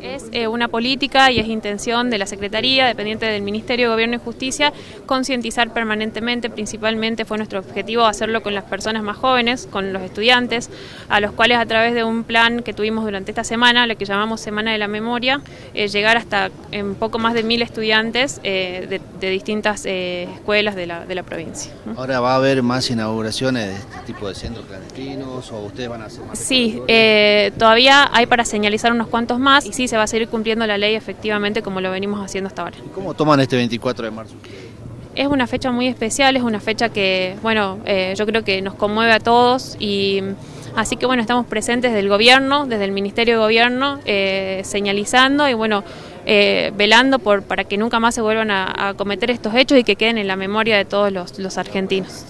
Es eh, una política y es intención de la Secretaría, dependiente del Ministerio de Gobierno y Justicia, concientizar permanentemente, principalmente fue nuestro objetivo hacerlo con las personas más jóvenes, con los estudiantes, a los cuales a través de un plan que tuvimos durante esta semana, lo que llamamos Semana de la Memoria, eh, llegar hasta en poco más de mil estudiantes eh, de, distintas escuelas de la, de la provincia. Ahora va a haber más inauguraciones de este tipo de centros clandestinos o ustedes van a hacer más. Sí, todavía hay para señalizar unos cuantos más y sí se va a seguir cumpliendo la ley efectivamente como lo venimos haciendo hasta ahora. ¿Cómo toman este 24 de marzo? Es una fecha muy especial, es una fecha que, bueno, eh, yo creo que nos conmueve a todos y así que, bueno, estamos presentes del gobierno, desde el Ministerio de Gobierno, eh, señalizando y, bueno, eh, velando por, para que nunca más se vuelvan a, cometer estos hechos y que queden en la memoria de todos los argentinos.